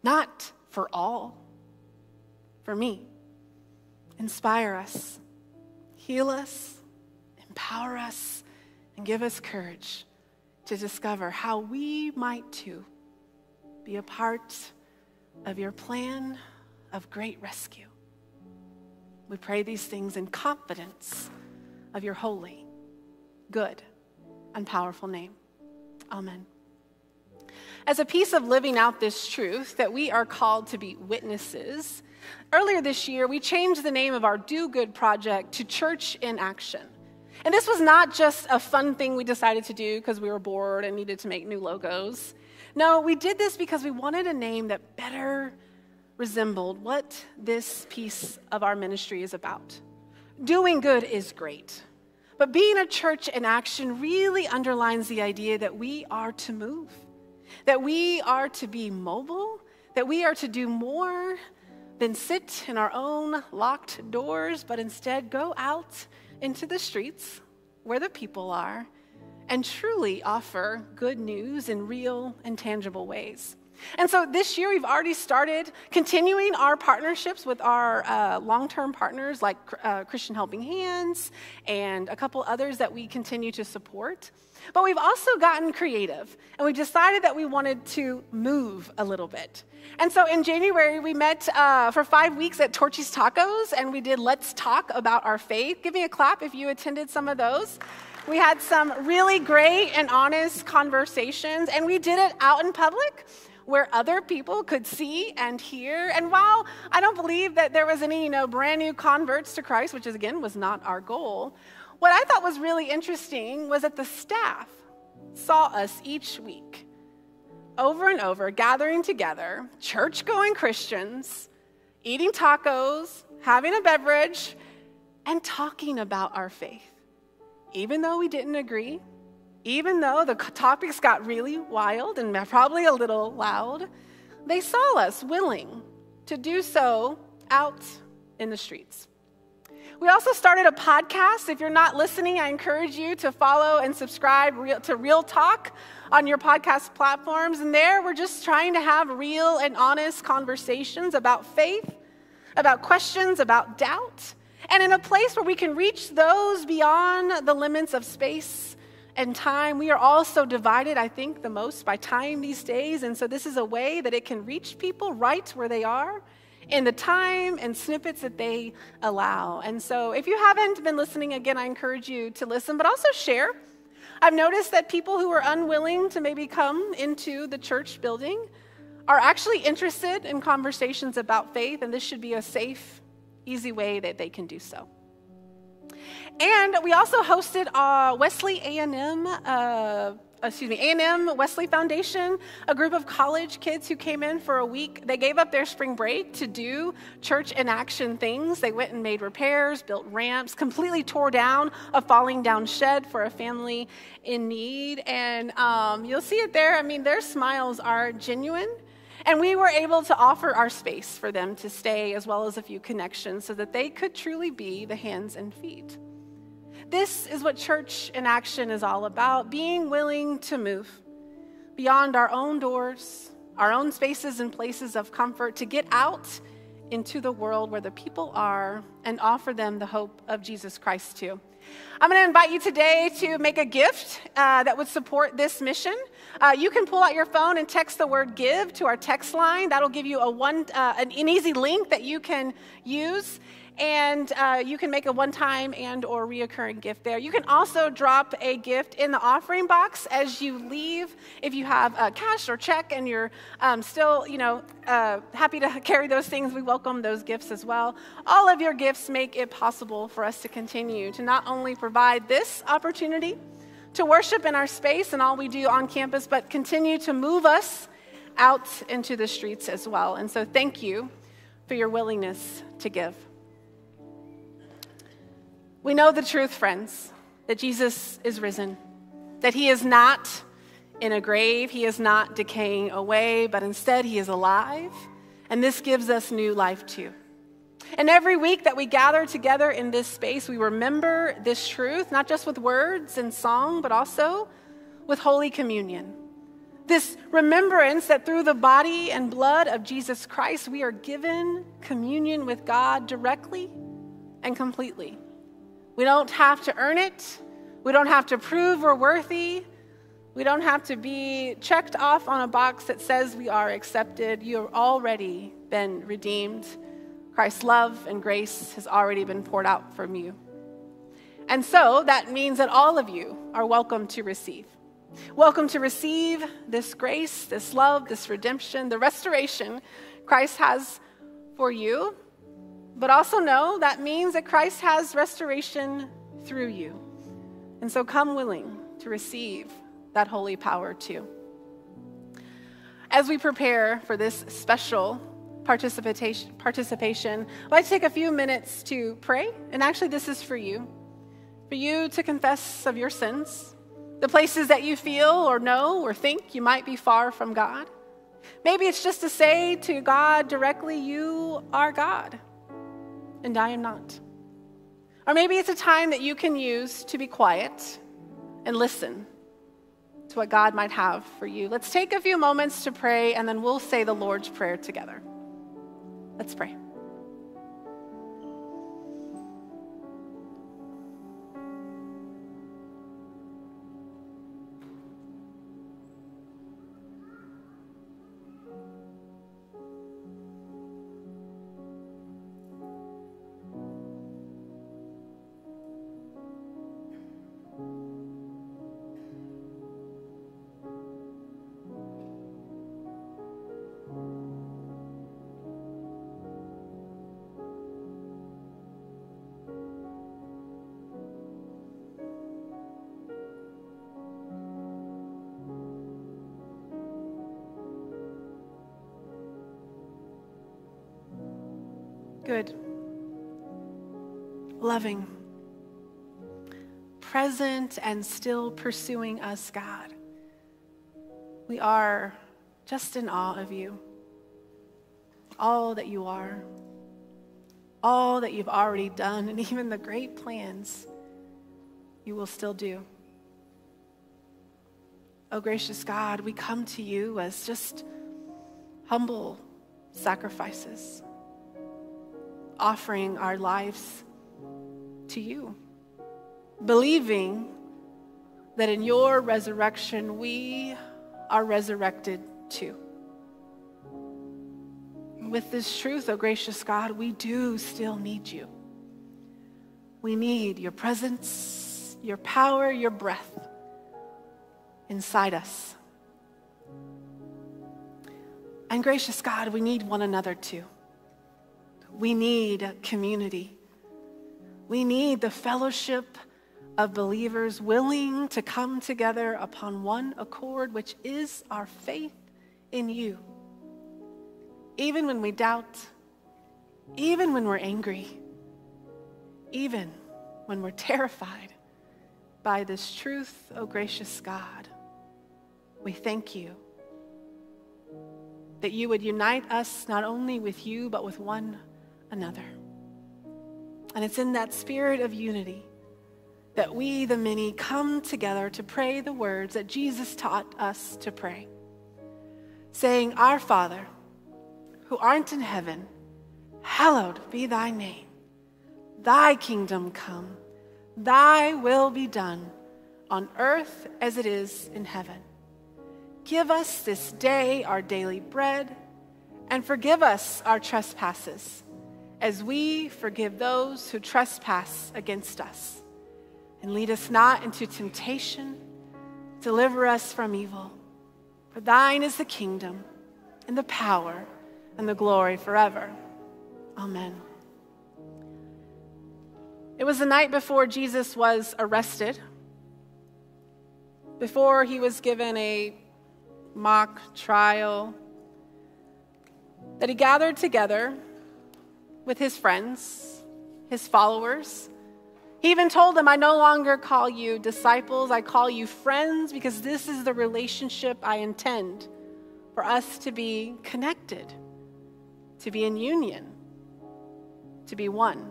Not for all, for me. Inspire us, heal us, empower us, and give us courage to discover how we might too be a part of your plan of great rescue. We pray these things in confidence of your holy, good, and powerful name. Amen. As a piece of living out this truth that we are called to be witnesses, earlier this year we changed the name of our Do Good project to Church in Action. And this was not just a fun thing we decided to do because we were bored and needed to make new logos. No, we did this because we wanted a name that better resembled what this piece of our ministry is about. Doing good is great, but being a church in action really underlines the idea that we are to move, that we are to be mobile, that we are to do more than sit in our own locked doors, but instead go out into the streets where the people are and truly offer good news in real and tangible ways. And so this year, we've already started continuing our partnerships with our uh, long term partners like uh, Christian Helping Hands and a couple others that we continue to support. But we've also gotten creative and we decided that we wanted to move a little bit. And so in January, we met uh, for five weeks at Torchy's Tacos and we did Let's Talk About Our Faith. Give me a clap if you attended some of those. We had some really great and honest conversations, and we did it out in public where other people could see and hear. And while I don't believe that there was any, you know, brand new converts to Christ, which is again was not our goal, what I thought was really interesting was that the staff saw us each week over and over gathering together, church going Christians, eating tacos, having a beverage, and talking about our faith. Even though we didn't agree, even though the topics got really wild and probably a little loud, they saw us willing to do so out in the streets. We also started a podcast. If you're not listening, I encourage you to follow and subscribe to Real Talk on your podcast platforms. And there, we're just trying to have real and honest conversations about faith, about questions, about doubt, and in a place where we can reach those beyond the limits of space and time. We are all so divided, I think, the most by time these days. And so, this is a way that it can reach people right where they are in the time and snippets that they allow. And so, if you haven't been listening, again, I encourage you to listen, but also share. I've noticed that people who are unwilling to maybe come into the church building are actually interested in conversations about faith, and this should be a safe, easy way that they can do so. And we also hosted uh, Wesley A&M, uh, excuse me, A&M Wesley Foundation, a group of college kids who came in for a week. They gave up their spring break to do church in action things. They went and made repairs, built ramps, completely tore down a falling down shed for a family in need. And um, you'll see it there. I mean, their smiles are genuine. And we were able to offer our space for them to stay, as well as a few connections, so that they could truly be the hands and feet. This is what church in action is all about being willing to move beyond our own doors, our own spaces and places of comfort, to get out into the world where the people are and offer them the hope of Jesus Christ too. I'm going to invite you today to make a gift uh, that would support this mission. Uh, you can pull out your phone and text the word give to our text line. That'll give you a one, uh, an, an easy link that you can use. And uh, you can make a one-time and or reoccurring gift there. You can also drop a gift in the offering box as you leave if you have uh, cash or check and you're um, still you know uh, happy to carry those things. We welcome those gifts as well. All of your gifts make it possible for us to continue to not only provide this opportunity to worship in our space and all we do on campus but continue to move us out into the streets as well and so thank you for your willingness to give we know the truth, friends, that Jesus is risen, that he is not in a grave, he is not decaying away, but instead he is alive, and this gives us new life too. And every week that we gather together in this space, we remember this truth, not just with words and song, but also with Holy Communion. This remembrance that through the body and blood of Jesus Christ, we are given communion with God directly and completely. We don't have to earn it. We don't have to prove we're worthy. We don't have to be checked off on a box that says we are accepted. You've already been redeemed. Christ's love and grace has already been poured out from you. And so that means that all of you are welcome to receive. Welcome to receive this grace, this love, this redemption, the restoration Christ has for you but also know that means that Christ has restoration through you. And so come willing to receive that holy power too. As we prepare for this special participation, participation, I'd like to take a few minutes to pray. And actually, this is for you for you to confess of your sins, the places that you feel or know or think you might be far from God. Maybe it's just to say to God directly, You are God and I am not. Or maybe it's a time that you can use to be quiet and listen to what God might have for you. Let's take a few moments to pray, and then we'll say the Lord's Prayer together. Let's pray. Good. Loving. Present and still pursuing us, God. We are just in awe of you, all that you are. all that you've already done, and even the great plans you will still do. Oh, gracious God, we come to you as just humble sacrifices, offering our lives to you, believing that in your resurrection we are resurrected too. With this truth, oh gracious God, we do still need you. We need your presence, your power, your breath inside us. And gracious God, we need one another too. We need a community. We need the fellowship of believers willing to come together upon one accord, which is our faith in you. Even when we doubt, even when we're angry, even when we're terrified by this truth, oh gracious God, we thank you that you would unite us not only with you, but with one another. And it's in that spirit of unity that we, the many, come together to pray the words that Jesus taught us to pray, saying, Our Father, who art in heaven, hallowed be thy name. Thy kingdom come, thy will be done on earth as it is in heaven. Give us this day our daily bread, and forgive us our trespasses, as we forgive those who trespass against us. And lead us not into temptation, deliver us from evil. For thine is the kingdom, and the power, and the glory forever. Amen. It was the night before Jesus was arrested, before he was given a mock trial, that he gathered together with his friends, his followers. He even told them, I no longer call you disciples, I call you friends because this is the relationship I intend for us to be connected, to be in union, to be one.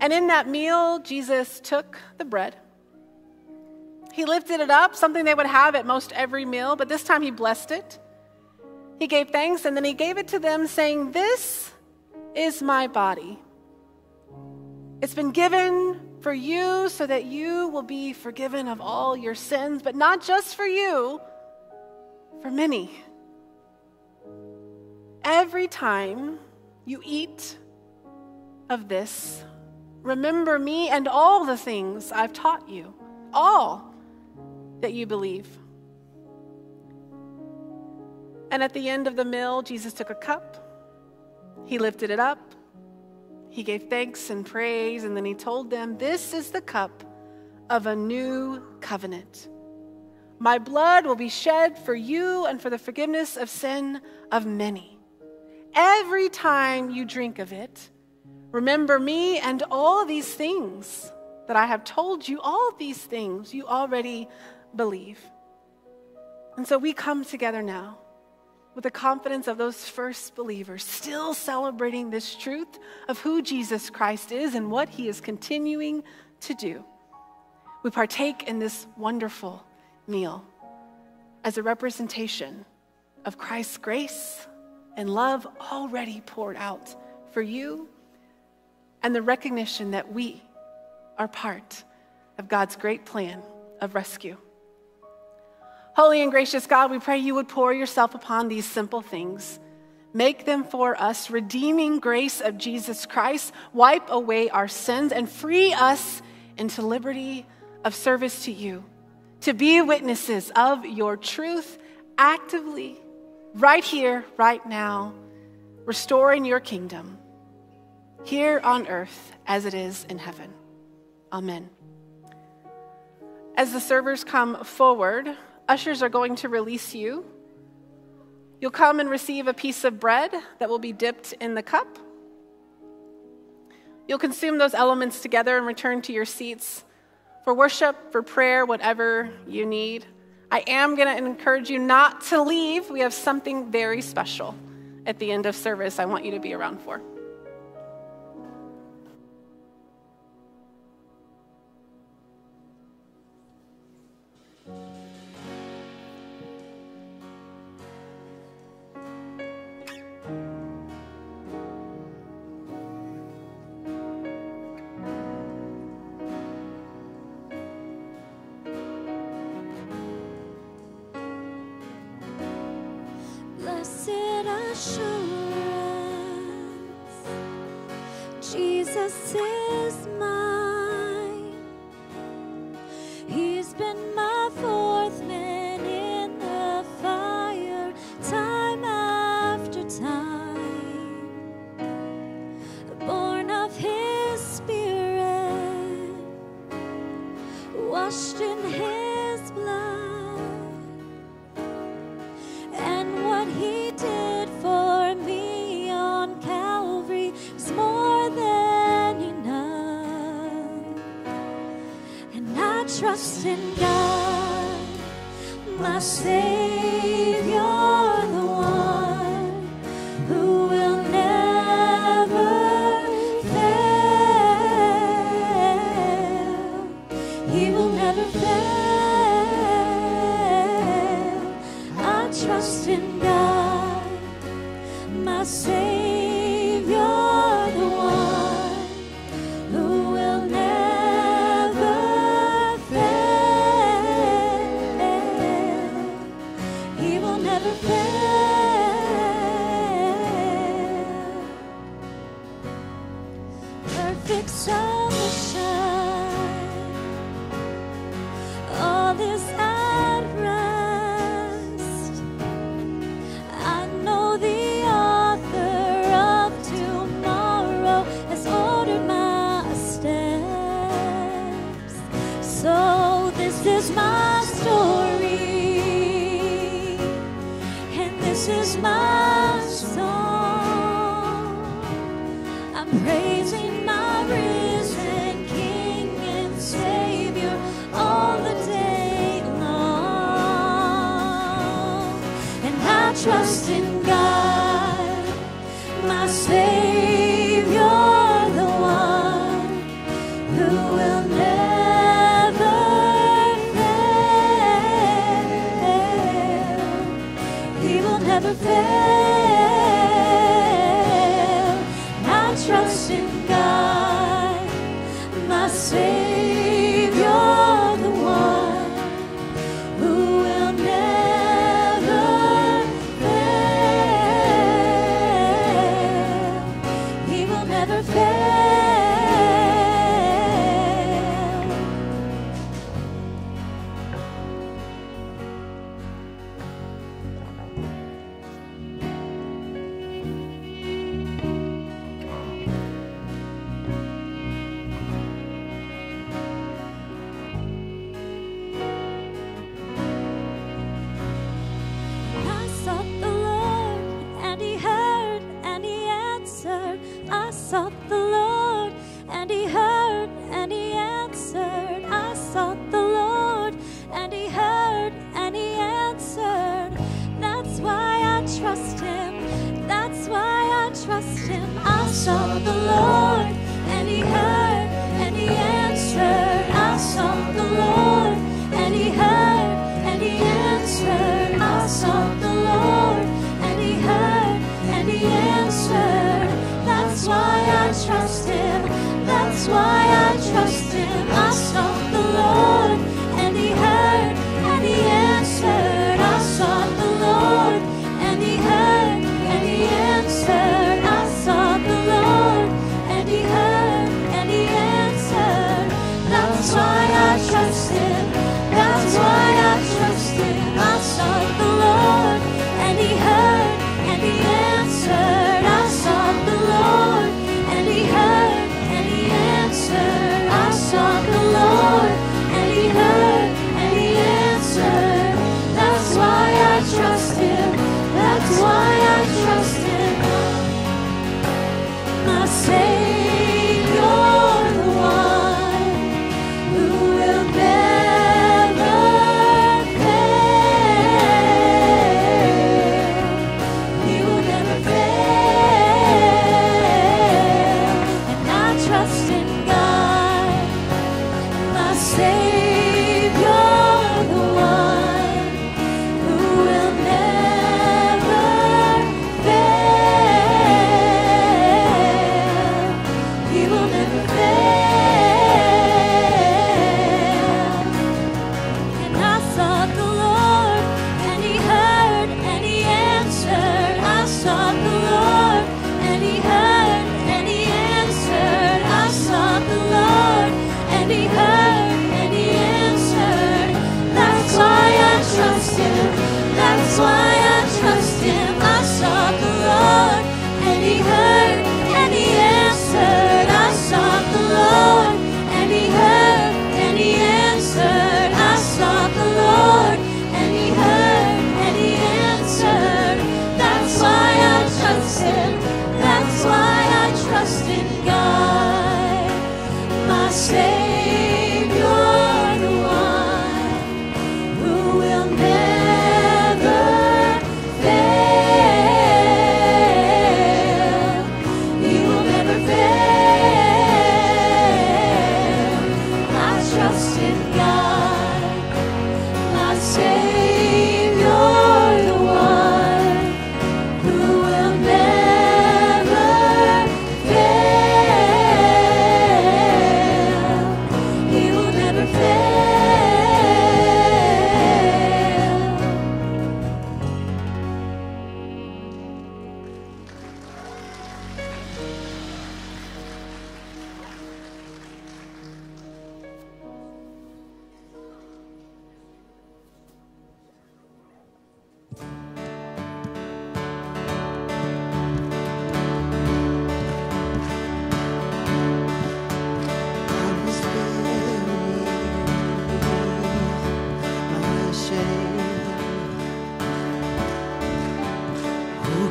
And in that meal, Jesus took the bread. He lifted it up, something they would have at most every meal, but this time he blessed it. He gave thanks and then he gave it to them, saying, This is my body. It's been given for you so that you will be forgiven of all your sins, but not just for you, for many. Every time you eat of this, remember me and all the things I've taught you, all that you believe. And at the end of the meal, Jesus took a cup, he lifted it up, he gave thanks and praise, and then he told them, This is the cup of a new covenant. My blood will be shed for you and for the forgiveness of sin of many. Every time you drink of it, remember me and all these things that I have told you, all these things you already believe. And so we come together now with the confidence of those first believers, still celebrating this truth of who Jesus Christ is and what he is continuing to do. We partake in this wonderful meal as a representation of Christ's grace and love already poured out for you, and the recognition that we are part of God's great plan of rescue. Holy and gracious God, we pray you would pour yourself upon these simple things. Make them for us, redeeming grace of Jesus Christ, wipe away our sins, and free us into liberty of service to you, to be witnesses of your truth actively, right here, right now, restoring your kingdom here on earth as it is in heaven. Amen. As the servers come forward, ushers are going to release you. You'll come and receive a piece of bread that will be dipped in the cup. You'll consume those elements together and return to your seats for worship, for prayer, whatever you need. I am going to encourage you not to leave. We have something very special at the end of service I want you to be around for.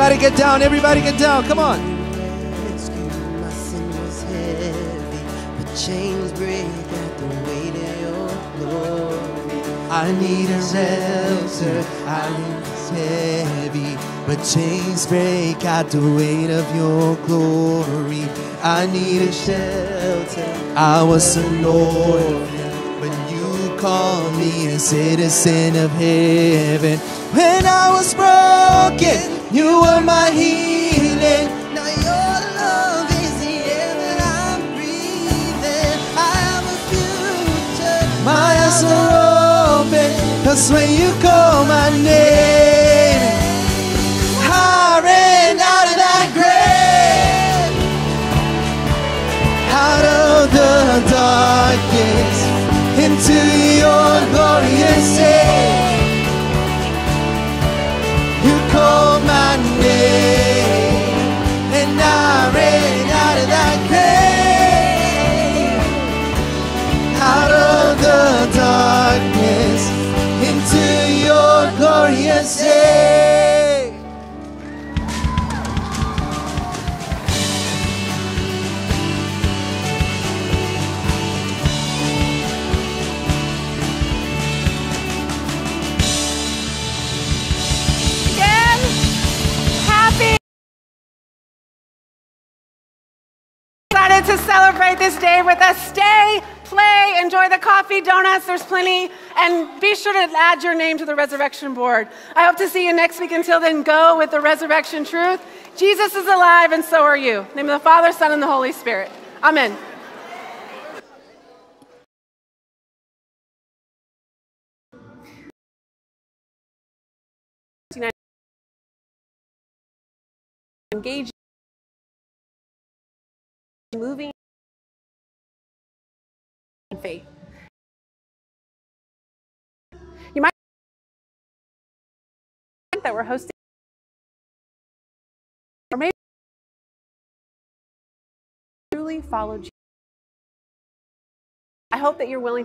Everybody get down, everybody get down. Come on. I need a shelter. I need heavy, but chains break at the weight of your glory. I need a shelter. I was an orphan, but you called me a citizen of heaven. When I was broken, you were my healing. Now your love is the air that I'm breathing. I have a future. My eyes are when you call my name, I ran out of that grave, out of the darkness, into your glorious day. You called celebrate this day with us. Stay, play, enjoy the coffee, donuts. There's plenty. And be sure to add your name to the resurrection board. I hope to see you next week. Until then, go with the resurrection truth. Jesus is alive, and so are you. Name of the Father, Son, and the Holy Spirit. Amen. Engage moving in faith. You might think that we're hosting, or maybe truly follow Jesus. I hope that you're willing